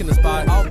in the spot. All